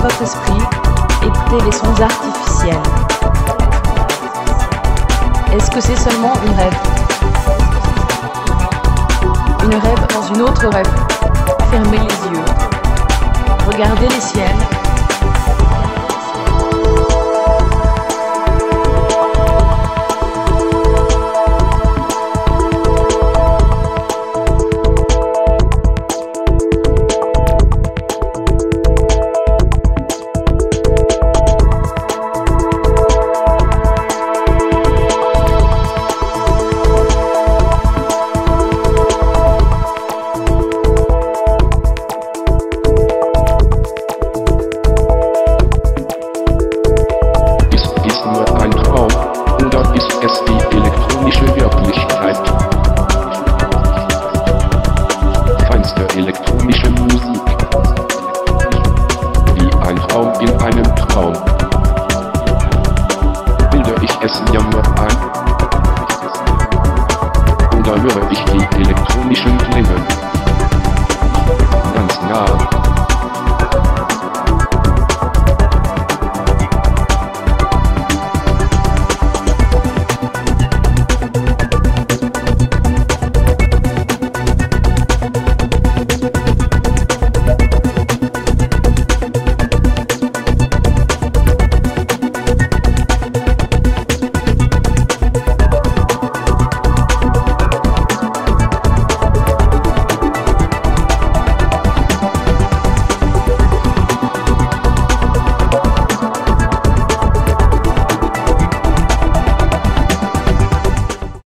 votre esprit, écoutez les sons artificiels. Est-ce que c'est seulement une rêve? Une rêve dans une autre rêve. Fermez les yeux. Regardez les ciels. Traum in einem Traum. Bilde ich es mir nur ein? Oder höre ich die elektronischen Klänge? Ganz nah.